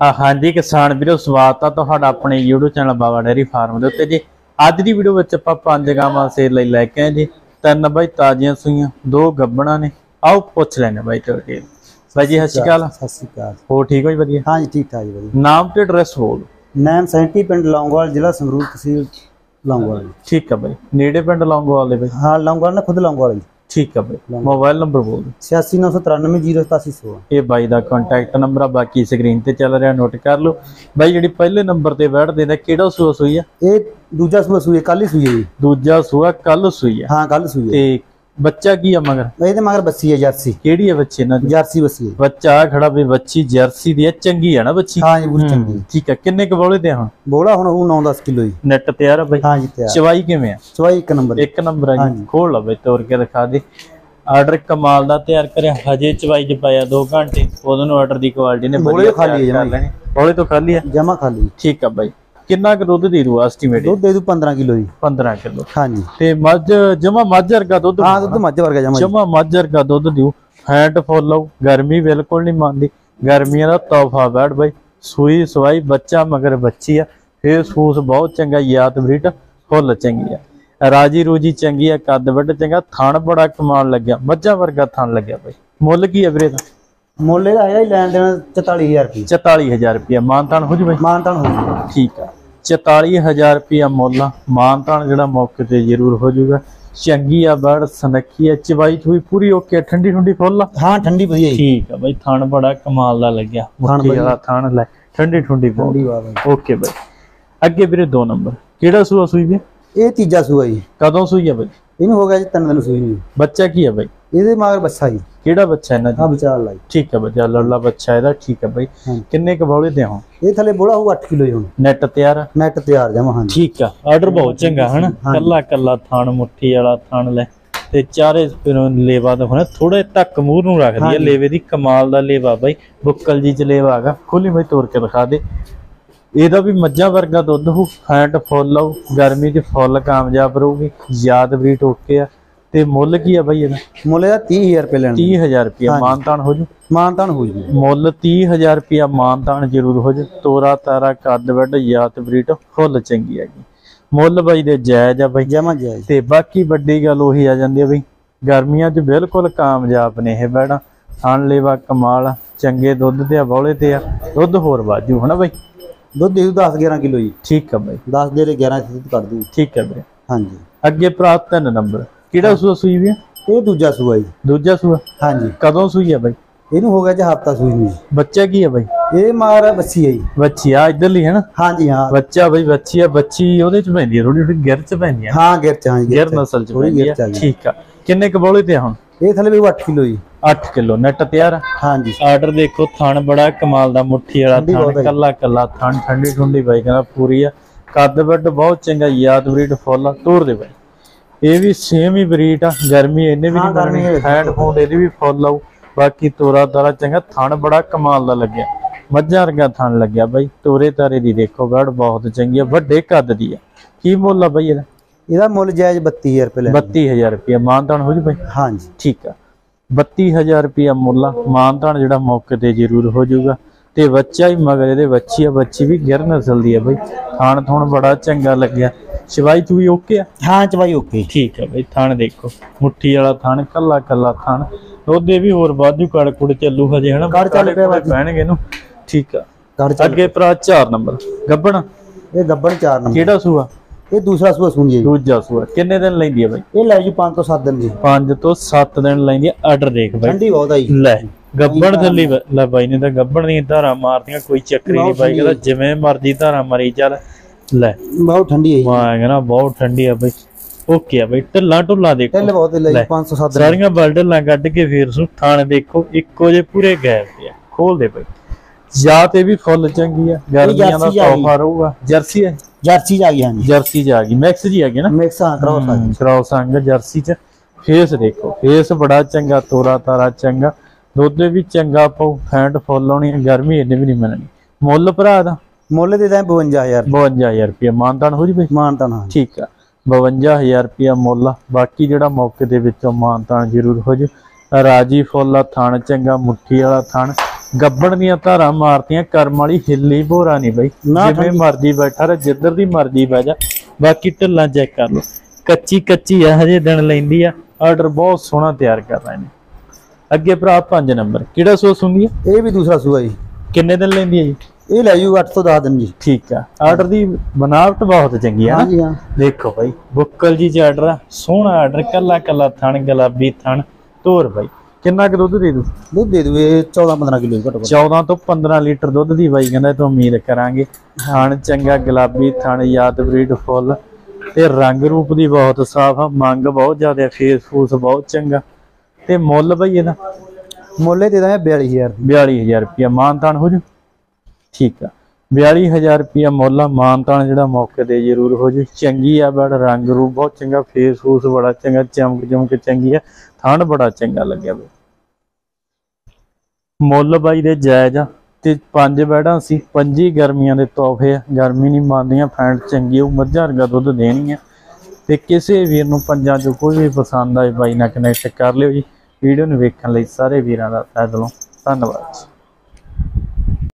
ਹਾਂਜੀ ਕਿਸਾਨ ਵੀਰੋ ਸਵਾਗਤ ਆ ਤੁਹਾਡਾ ਆਪਣੇ YouTube channel Baba dairy farm ਦੇ ਉੱਤੇ ਜੀ। ਅੱਜ ਦੀ ਵੀਡੀਓ ਵਿੱਚ ਆਪਾਂ ਪੰਜ ਗਾਵਾਂ ਸੇਲ ਲਈ ਲੈ ਕੇ ਆਏ ਜੀ। ਤਿੰਨ ਬਾਈ ਤਾਜ਼ੀਆਂ ਸੂਈਆਂ ਦੋ ਗੱਬਣਾ ਨੇ। ਆਓ ਪੁੱਛ ਲੈਣੇ ਬਾਈ ਤੁਹਾਡੇ ਬਾਈ ਜੀ ਸਤਿ ਸ਼੍ਰੀ ਅਕਾਲ। ਸਤਿ ਸ਼੍ਰੀ ਅਕਾਲ। ਹੋ ਠੀਕ ਹੋ ਜੀ ਵਧੀਆ? ਹਾਂਜੀ ਠੀਕ ਠਾਕ ਜੀ ਵਧੀਆ। ਨਾਮ ਤੇ ਐਡਰੈਸ ਬੋਲ। ਨਾਮ ਸੈਂਟੀ ਪਿੰਡ ਲੌਂਗੋਵਾਲ ਜ਼ਿਲ੍ਹਾ ਸੰਗਰੂਰ ਤਹਿਸੀਲ ਲੌਂਗੋਵਾਲ। ਠੀਕ ਆ ਬਾਈ। ਨੇੜੇ ਪਿੰਡ ਲੌਂਗੋਵਾਲ ਦੇ ਬਾਈ। ਹਾਂ ਲੌਂਗੋਵਾਲ ਨਾ ਖੁਦ ਲੌਂਗੋਵਾਲ ਜੀ। ਠੀਕ ਆ ਬਾਈ। ਮੋਬਾਈਲ ਨੰਬਰ ਬੋਲ 8699308716 ਇਹ ਬਾਈ ਦਾ ਕੰਟੈਕਟ ਨੰਬਰ ਆ ਬਾਕੀ ਸਕਰੀਨ ਤੇ ਚੱਲ ਰਿਹਾ ਨੋਟ ਕਰ ਲਓ। ਬਾਈ ਜਿਹੜੀ ਪਹਿਲੇ ਨੰਬਰ ਤੇ ਬੈਠਦੇ ਨੇ ਕਿਹੜਾ ਸੂਆ ਸੂਈ ਆ? ਇਹ ਦੂਜਾ ਸੂਆ ਸੂਏ ਕੱਲ ਹੀ ਸੂਈ ਹੈ ਜੀ। ਦੂਜਾ ਸੂਆ ਕੱਲ ਸੂਈ ਆ। ਹਾਂ ਕੱਲ ਸੂਈ ਹੈ ਤੇ ਬੱਚਾ ਕੀ ਆ ਮਗਰ? ਇਹਦੇ ਮਗਰ ਬੱਸੀ ਹੈ ਜਰਸੀ। ਕਿਹੜੀ ਆ ਬੱਚੇ ਦੀ? ਜਰਸੀ ਬੱਸੀ ਹੈ ਬੱਚਾ ਆ ਖੜਾ ਵੀ ਬੱਚੀ ਜਰਸੀ ਦੀ ਆ ਚੰਗੀ ਆ ਨਾ ਬੱਚੀ? ਹਾਂ ਜੀ ਬਹੁਤ ਚੰਗੀ ਹੂੰ, ਠੀਕ ਆ ਕਿੰਨੇ ਕ ਬੋਲੇ ਤੇ ਹੁਣ? ਬੋਲਾ ਹੁਣ ਉਹ 9-10 ਕਿਲੋ ਜੀ। ਨੈਟ ਤਿਆਰ ਆ ਬਾਈ? ਹਾਂ ਜੀ ਤਿਆਰ। ਚਵਾਈ ਕਿਵੇਂ ਆ? ਚਵਾਈ ਇੱਕ ਨੰਬਰ। ਇੱਕ ਨੰਬਰ ਆ ਜੀ। ਖੋਲ ਲਾ ਬਈ ਤੋੜ ਕੇ ਦਿਖਾ ਦੇ। ਆਰਡਰ ਕਮਾਲ ਦਾ ਤਿਆਰ ਕਰਿਆ। ਹਜੇ ਚਵਾਈ ਚ ਪਾਇਆ 2 ਘੰਟੇ। ਉਦੋਂ ਨੂੰ ਆਰਡਰ ਦੀ ਕੁਆਲਿਟੀ ਨੇ ਬੋਲੇ ਖਾਲੀ ਹੈ ਬੋਲੇ ਤੋਂ ਖਾਲੀ ਜਮਾ ਖਾਲੀ। ਠੀਕ ਆ ਬਾਈ। ਕਿੰਨਾ ਕੁ ਦੁੱਧ ਦੇ ਰੂ ਐਸਟੀਮੇਟ ਦੁੱਧ ਦੇ ਦੂ 15 ਕਿਲੋ ਜੀ। 15 ਕਿਲੋ। ਹਾਂ ਜੀ ਤੇ ਮੱਝ ਜਮਾ ਮੱਝ ਵਰਗਾ ਦੁੱਧ ਹਾਂ ਦੁੱਧ ਮੱਝ ਵਰਗਾ ਜਮਾ ਜੀ। ਜਮਾ ਮੱਝ ਵਰਗਾ ਦੁੱਧ ਦਿਓ। ਫੈਟ ਫੁੱਲ ਗਰਮੀ ਬਿਲਕੁਲ ਨਹੀਂ ਮੰਨਦੀ। ਗਰਮੀਆਂ ਦਾ ਤੋਹਫਾ ਬੈਠ ਬਾਈ। ਸੂਈ ਸਵਾਈ ਬੱਚਾ ਮਗਰ ਬੱਚੀ ਆ। ਫੇਰ ਸੂਸ ਬਹੁਤ ਚੰਗਾ ਯਾਦ ਬਰੀਟ ਫੁੱਲ ਚੰਗੀ ਆ। ਰਾਜੀ ਰੂਜੀ ਚੰਗੀ ਆ ਕੱਦ ਵੱਡ ਚੰਗਾ। ਥਣ ਬੜਾ ਕਮਾਲ ਲੱਗਿਆ। ਮੱਝਾਂ ਵਰਗਾ ਥਣ ਲੱਗਿਆ ਬਾਈ। ਮੁੱਲ ਕੀ ਆ ਵੀਰੇ ਦਾ ਮੁੱਲ ਇਹਦਾ ਹੈਗਾ ਜੀ ਲੈਣ ਦੇਣ 44000 ਰੁਪਏ 44000 ਰੁਪਇਆ ਮਾਨਤਾਨ ਹੋ ਜੂ ਬਾਈ? ਮਾਨਤਾਨ ਹੋ ਜੂਗਾ ਠੀਕ ਆ। 44000 ਰੁਪਇਆ ਮੁੱਲ ਮਾਨਤਾਨ ਜਿਹੜਾ ਮੌਕੇ ਤੇ ਜ਼ਰੂਰ ਹੋ ਜਾਊਗਾ। ਚੰਗੀ ਆ ਬੜ ਸਨੱਖੀ ਆ ਚਵਾਈ ਚੂਈ ਪੂਰੀ ਓਕੇ ਠੰਡੀ ਠੰਡੀ ਫੁੱਲ ਹਾਂ ਠੰਡੀ ਵਧੀਆ ਠੀਕ ਆ ਬਈ ਥਣ ਬੜਾ ਕਮਾਲ ਦਾ ਲੱਗਿਆ। ਵਧੀਆ। ਵਾਲਾ ਥਣ ਲੈ ਠੰਡੀ ਠੰਡੀ ਠੰਡੀ ਵਾਹ ਓਕੇ ਬਈ। ਅੱਗੇ ਵੀਰੇ ਦੋ ਨੰਬਰ। ਕਿਹੜਾ ਸੂਆ ਸੂਈ ਵੀ ਇਹ ਤੀਜਾ ਸੂਆ ਜੀ। ਕਦੋਂ ਸੂਈ ਆ ਬਈ? ਇਹਨੂੰ ਹੋ ਗਿਆ ਜੀ ਤਿੰਨ ਦਿਨ ਸੂਈ ਨੂੰ। ਬੱਚਾ ਕੀ ਆ ਬਈ? ਇਹਦੇ ਮਗਰ ਬੱਸਾ ਜੀ। ਕਿਹੜਾ ਬੱਚਾ ਇਹਨਾਂ ਦਾ? ਵਿਚਾਰ ਲਾਈ ਠੀਕ ਆ ਬੱਚਾ ਲੱਲਾ ਬੱਚਾ ਇਹਦਾ ਠੀਕ ਆ ਬਈ। ਹਾਂ। ਕਿੰਨੇ ਕ ਬੌਲੇ ਤੇ ਹੁਣ ਇਹ ਥੱਲੇ ਬੋਲਾ ਹੋਊ 8 ਕਿਲੋ ਜੀ ਹੁਣ। ਨੈਟ ਤਿਆਰ ਆ? ਨੈਟ ਤਿਆਰ ਜਮਾ ਹਾਂ ਠੀਕ ਆ ਆਰਡਰ ਬਹੁਤ ਚੰਗਾ ਹਨਾ? ਕੱਲਾ ਕੱਲਾ ਥਣ ਮੁੱਠੀ ਵਾਲਾ ਥਣ ਲੈ। ਤੇ ਚਾਰੇ ਫਿਰੋਂ ਲੇਵਾ ਦਾ ਹੋਣਾ ਥੋੜੇ ਤੱਕ ਮੂੰਹ ਨੂੰ ਰੱਖਦੀ ਆ ਲੇਵੇ ਦੀ ਕਮਾਲ ਦਾ ਲੇਵਾ ਬਾਈ ਬੁੱਕਲ ਜੀ ਚ ਲੇਵਾ ਹੈਗਾ। ਖੁੱਲੀ ਬਈ ਤੋੜ ਕੇ ਦਿਖਾ ਦੇ। ਇਹਦਾ ਵੀ ਮੱਝਾਂ ਵਰਗਾ ਦੁੱਧ ਹੋ ਫੈਟ ਫੁੱਲ ਆਊ ਗਰਮੀ 'ਚ ਫੁੱਲ ਕਾਮਯਾਬ ਰਹੂਗੀ ਯਾਦ ਬਰੀਟ ਓਕੇ ਆ। ਤੇ ਮੁੱਲ ਕੀ ਆ ਬਾਈ ਇਹਦਾ? ਮੁੱਲ ਇਹਦਾ 30000 ਰੁਪਏ ਲੈਣ 30000 ਰੁਪਇਆ ਮਾਨਤਾਨ ਹੋ ਜੂ? ਮਾਨਤਾਨ ਹੋ ਜੂ। ਮੁੱਲ 30000 ਰੁਪਇਆ ਮਾਨਤਾਨ ਜ਼ਰੂਰ ਹੋ ਜੂ। ਤੋਰਾ ਤਾਰਾ ਕੱਦ ਵੱਡ ਯਾਦ ਬਰੀਟ ਫੁੱਲ ਚੰਗੀ ਹੈਗੀ ਮੁੱਲ ਬਾਈ ਦੇ ਜਾਇਜ਼ ਆ ਬਾਈ। ਜਮਾ ਜਾਇਜ਼। ਤੇ ਬਾਕੀ ਵੱਡੀ ਗੱਲ ਉਹੀ ਆ ਜਾਂਦੀ ਆ ਬਈ ਗਰਮੀਆਂ 'ਚ ਬਿਲਕੁਲ ਕਾਮਯਾਬ ਨੇ ਇਹ ਬੈੜਾ। ਥਣ ਲੇਵਾ ਕਮਾਲ ਆ, ਚੰਗੇ ਦੁੱਧ ਤੇ ਆ ਬੌਲੇ ਤੇ ਆ ਦੁੱਧ ਹੋਰ ਵਾਜੂ ਹਨਾ ਬਈ? ਦੁੱਧ ਦੇ ਦੂ 10 11 ਕਿਲੋ ਜੀ। ਠੀਕ ਆ ਬਈ। 10 ਜਿਹੜੇ 11 ਦੁੱਧ ਕੱਢ ਦੂ ਠੀਕ ਆ ਬਈ ਹਾਂਜੀ। ਅੱਗੇ ਪ੍ਰਾਪਤ ਤਿੰਨ ਨੰਬਰ। ਕਿਹੜਾ ਸੂਆ ਸੂਈ ਵੀ ਆ? ਇਹ ਦੂਜਾ ਸੂਆ ਜੀ। ਦੂਜਾ ਸੂਆ? ਹਾਂਜੀ। ਕਦੋਂ ਸੂਈ ਆ ਬਈ? ਇਹਨੂੰ ਹੋ ਗਿਆ ਜੀ ਹਫਤਾ ਸੂਈ ਨੂੰ ਜੀ। ਬੱਚਾ ਕੀ ਆ ਬਈ? ਇਹ ਮਗਰ ਬੱਸੀ ਹੈ ਜੀ। ਬੱਚੀ ਆ ਇਧਰਲੀ ਹੈ ਨਾ? ਹਾਂਜੀ ਹਾਂ। ਬੱਚਾ ਬਈ ਬੱਚੀ ਆ ਬੱਚੀ ਉਹਦੇ ਚ ਪੈਂਦੀ ਆ ਥੋੜੀ ਥੋੜੀ ਗਿਰ ਚ ਪੈਂਦੀ ਆ। ਹਾਂ ਗਿਰ ਚ ਹਾਂ ਜੀ ਗਿਰ ਨਸਲ ਚ ਥੋੜੀ ਪੈਂਦੀ ਗਿਰ ਆ। ਚ ਆ ਗਈ। ਠੀਕ ਆ। ਕਿੰਨੇ ਕ ਬੌਲੇ ਤੇ ਆ ਹੁਣ? ਇਹ ਥੱਲੇ ਵੀ 8 ਕਿਲੋ ਜੀ। 8 ਕਿਲੋ ਨੈਟ ਤਿਆਰ ਆ? ਹਾਂਜੀ। ਆਰਡਰ ਦੇਖੋ ਥਣ ਬੜਾ ਕਮਾਲ ਦਾ ਮੁੱਠੀ ਵਾਲਾ ਠੰਡੀ ਬਹੁਤ ਥਣ ਹੈ। ਕੱਲਾ ਕੱਲਾ ਥਣ ਠੰਡੀ ਠੰਡੀ ਬਾਈ ਕਹਿੰਦਾ ਪੂਰੀ ਆ। ਕੱਦ ਵੱਡ ਬਹੁਤ ਚੰਗਾ ਯਾਦ ਬਰੀਡ ਫੁੱਲ ਆ। ਤੋੜ ਦੇ ਬਾਈ। ਇਹ ਵੀ ਸੇਮ ਹੀ ਬਰੀਡ ਆ ਗਰਮੀ ਇਹਨੇ ਵੀ ਹਾਂ, ਨਹੀਂ ਗਰਮੀ ਕਰਨੀ ਇਹ- ਹੈਂਡ ਫੋਨ ਇਹਦੀ ਵੀ ਫੁੱਲ ਆਊ ਬਾਕੀ ਤੋਰਾ ਤਾਰਾ ਚੰਗਾ ਥਣ ਬੜਾ ਕਮਾਲ ਦਾ ਲੱਗਿਆ। ਮੱਝਾਂ ਵਰਗਾ ਥਣ ਲੱਗਿਆ ਬਾਈ ਤੋਰੇ ਤਾਰੇ ਦੀ ਦੇਖੋ ਬੜ ਬਹੁਤ ਚੰਗੀ ਆ ਵੱਡੇ ਕੱਦ ਦੀ ਆ। ਕੀ ਮੁੱਲ ਆ ਬਾਈ ਇਹਦਾ? ਇਹਦਾ ਮੁੱਲ ਜਾਇਜ਼ 32000 ਰੁਪਏ ਲੈਣਾ 32000 ਰੁਪਏ ਮਾਨਤਾਨ ਹੋ ਜੂ ਬਾਈ? ਹਾਂਜੀ। ਠੀਕ ਆ। 32000 ਰੁਪਿਆ ਮੁੱਲ ਆ ਮਾਨਤਾਨ ਜਿਹੜਾ ਮੌਕੇ ਤੇ ਜ਼ਰੂਰ ਹੋ ਜਾਊਗਾ ਤੇ ਬੱਚਾ ਹੀ ਮਗਰ ਇਹਦੇ ਬੱਚੀ ਆ ਬੱਚੀ ਵੀ ਗਿਰ ਨਸਲ ਦੀ ਆ ਬਈ। ਥਾਣ ਥੋਣ ਬੜਾ ਚੰਗਾ ਲੱਗਿਆ। ਤੂੰ ਵੀ ਓਕੇ ਆ? ਹਾਂ ਚਵਾਈ ਓਕੇ। ਠੀਕ ਆ ਬਈ ਥਾਣ ਦੇਖੋ। ਮੁੱਠੀ ਵਾਲਾ ਥਾਣ ਕੱਲਾ ਕੱਲਾ ਥਾਣ। ਉਹਦੇ ਵੀ ਹੋਰ ਵਾਧੂ ਕੜ ਕੁੜ ਚੱਲੂ ਹਜੇ ਹਨਾ? ਕੜ ਚੱਲ ਪਿਆ ਪੈਣਗੇ ਇਹਨੂੰ। ਠੀਕ ਆ। ਅੱਗੇ ਭਰਾ 4 ਨੰਬਰ। ਗੱਬਣ? ਇਹ ਗੱਬਣ 4 ਨੰਬਰ। ਕਿਹੜਾ ਸੂਆ? ਇਹ ਦੂਸਰਾ ਸੂਆ ਸੁਣੀ ਜੀ। ਦੂਜਾ ਸੂਆ। ਕਿੰਨੇ ਦਿਨ ਲੈਂਦੀ ਆ ਬਈ? ਇਹ ਲੈ ਜੀ 5 ਤੋਂ 7 ਦਿਨ ਜੀ 5 ਤੋਂ 7 ਦਿਨ ਲੈਂਦੀ ਆ। ਆਰਡਰ ਦੇਖ ਬਈ। ਠੰਡੀ ਬਹੁਤ ਆਈ ਲੈ ਗੱਬੜ ਥੱਲੀ ਲੈ ਬਾਈ ਨੇ ਤਾਂ ਗੱਬੜ ਦੀਆਂ ਧਾਰਾਂ ਮਾਰਦੀਆਂ ਕੋਈ ਚੱਕਰੀ ਨਹੀਂ ਬਾਈ ਕਹਿੰਦਾ ਜਿਵੇਂ ਮਰਜ਼ੀ ਧਾਰਾਂ ਮਾਰੀ ਚੱਲ। ਲੈ। ਬਹੁਤ ਠੰਡੀ ਹੈ ਮੈਂ ਕਹਿੰਦਾ ਬਹੁਤ ਠੰਡੀ ਆ ਬਈ। ਓਕੇ ਆ ਬਈ ਢੱਲਾ ਢੁੱਲਾ ਦੇਖੋ। ਢਿੱਲ ਬਹੁਤ ਲੈ ਜੀ 500 7 ਦਿਨ ਸਾਰੀਆਂ ਬਲਡਲਾਂ ਕੱਢ ਕੇ ਫੇਰ ਸੁ ਥਾਣੇ ਦੇਖੋ ਇੱਕੋ ਜੇ ਪੂਰੇ ਗੈਪ ਤੇ ਆ। ਖੋਲ ਦੇ ਬਈ। ਜਾਂ ਤੇ ਵੀ ਫੁੱਲ ਚੰਗੀ ਆ ਗਰਮੀਆਂ ਦਾ ਆ। ਤੋਹਫਾ ਰਹੂਗਾ। ਜਰਸੀ ਹੈ। ਜਰਸੀ ਆ ਗਈ ਹਾਂਜੀ। ਜਰਸੀ ਚ ਆ ਗਈ। ਮੈਕਸ ਜੀ ਆ ਗਈ ਨਾ? ਮਿਕਸ ਹਾਂ ਕਰਾਓ ਹਮ, ਕ੍ਰਾਸ ਅੰਗ ਜਰਸੀ ਚ। ਫੇਸ ਦੇਖੋ ਫੇਸ ਬੜਾ ਚੰਗਾ ਤੋਰਾ ਤਾਰਾ ਚੰਗਾ। ਦੁੱਧ ਵੀ ਚੰਗਾ ਪਾਉ ਫੈਂਟ ਫੁੱਲ ਆਉਣੀ ਗਰਮੀ ਇਹਨੇ ਵੀ ਨਹੀਂ ਮੰਨਣੀ ਮੁੱਲ ਭਰਾ ਦਾ। ਮੁੱਲ ਦੇ ਦਾਂ 52000 52000 ਰੁਪਏ। ਮਾਨਤਾਨ ਹੋ ਜੀ ਬਈ? ਮਾਨਤਾਨ ਹਾਂ। ਠੀਕ ਆ। 52000 ਰੁਪਏ ਮੁੱਲ। ਬਾਕੀ ਜਿਹੜਾ ਮੌਕੇ ਦੇ ਵਿੱਚੋਂ ਮਾਨਤਾਨ ਜ਼ਰੂਰ ਹੋ ਜੂ। ਰਾਜੀ ਫੁੱਲ ਥਣ ਚੰਗਾ ਮੁੱਠੀ ਵਾਲਾ ਥਣ। ਗੱਬੜ ਦੀਆਂ ਧਾਰਾਂ ਮਾਰਤੀਆਂ ਕਰਮ ਵਾਲੀ ਹਿੱਲੀ ਭੋਰਾ ਨਹੀਂ ਬਈ। ਜਿਵੇਂ ਮਰਜ਼ੀ ਬੈਠਾ ਰਹਿ ਜਿੱਧਰ ਦੀ ਮਰਜ਼ੀ ਬਹਿ ਜਾ। ਬਾਕੀ ਢਿੱਲਾਂ ਚੈੱਕ ਕਰ ਲਓ। ਕੱਚੀ ਕੱਚੀ ਆ ਹਜੇ ਦਿਨ ਲੈਂਦੀ ਆ। ਆਰਡਰ ਬਹੁਤ ਸੋਹਣਾ ਤਿਆਰ ਕਰ ਰਹੇ ਨੇ। ਅੱਗੇ ਭਰਾ 5 ਨੰਬਰ। ਕਿਹੜਾ ਸੋ ਸੁੰਗੀ ਇਹ ਵੀ ਦੂਸਰਾ ਸੂਆ ਜੀ। ਕਿੰਨੇ ਦਿਨ ਲੈਂਦੀ ਹੈ ਜੀ? ਇਹ ਲੈ ਜੂ 8 ਤੋਂ 10 ਦਿਨ ਜੀ। ਠੀਕ ਆ। ਆਰਡਰ ਦੀ ਬਨਾਵਟ ਬਹੁਤ ਚੰਗੀ ਆ ਹਾਂਜੀ ਹਾਂ। ਦੇਖੋ ਭਾਈ ਬੁੱਕਲ ਜੀ ਚ ਆਰਡਰ ਆ ਸੋਹਣਾ ਆਰਡਰ ਕੱਲਾ ਕੱਲਾ ਥਣ ਗੁਲਾਬੀ ਥਣ ਧੋਰ ਭਾਈ ਕਿੰਨਾ ਕੁ ਦੁੱਧ ਦੇ ਦੂ? ਦੁੱਧ ਦੇ ਦੂ ਇਹ 14 15 ਕਿਲੋ ਘੱਟੋ ਘੱਟ। 14 ਤੋਂ 15 ਲੀਟਰ ਦੁੱਧ ਦੀ ਬਾਈ ਕਹਿੰਦਾ ਤੋਂ ਉਮੀਦ ਕਰਾਂਗੇ। ਥਣ ਚੰਗਾ ਗੁਲਾਬੀ ਥਣ ਯਾਦ ਬਰੀਡ ਫੁੱਲ। ਤੇ ਰੰਗ ਰੂਪ ਦੀ ਬਹੁਤ ਸਾਫ਼ ਆ ਮੰਗ ਬਹੁਤ ਜ਼ਿਆਦਾ ਫੇਸ ਫੂਸ ਬਹੁਤ ਚੰਗਾ। ਤੇ ਮੁੱਲ ਬਈ ਇਹਦਾ? ਮੁੱਲੇ ਦੇ ਦਾਂਗੇ 42000 42000 ਰੁਪਿਆ ਮਾਨਤਾਨ ਹੋ ਜੂ? ਠੀਕ ਆ। 42000 ਰੁਪਿਆ ਮੁੱਲ ਆ ਮਾਨਤਾਨ ਜਿਹੜਾ ਮੌਕੇ ਤੇ ਜ਼ਰੂਰ ਹੋ ਜੂ। ਚੰਗੀ ਆ, ਬੜ ਰੰਗ ਰੂਪ, ਬਹੁਤ ਚੰਗਾ, ਫੇਸ ਫੂਸ ਬੜਾ ਚੰਗਾ, ਚਮਕ ਚਮਕ ਚੰਗੀ ਆ। ਥਣ ਬੜਾ ਚੰਗਾ ਲੱਗਿਆ ਬਈ ਮੁੱਲ ਬਾਈ ਦੇ ਜਾਇਜ਼ ਆ, ਤੇ ਪੰਜ ਬੈੜਾਂ ਸੀ, ਪੰਜੀ ਗਰਮੀਆਂ ਦੇ ਤੋਹਫੇ ਆ। ਗਰਮੀ ਨਹੀਂ ਮੰਨਦੀਆਂ, ਫੈਂਟ ਚੰਗੀ ਉਹ ਮੱਝਾਂ ਵਰਗਾ ਦੁੱਧ ਦੇਣਗੀਆਂ। ਤੇ ਕਿਸੇ ਵੀਰ ਨੂੰ ਪੰਜਾਂ ਚੋਂ ਕੋਈ ਵੀ ਪਸੰਦ ਆਏ, ਬਾਈ ਨਾਲ ਕਨੈਕਟ ਕਰ ਲਿਓ ਜੀ। ਵੀਡੀਓ ਨੂੰ ਵੇਖਣ ਲਈ ਸਾਰੇ ਵੀਰਾਂ ਦਾ ਤਹਿ ਦਿਲੋਂ ਧੰਨਵਾਦ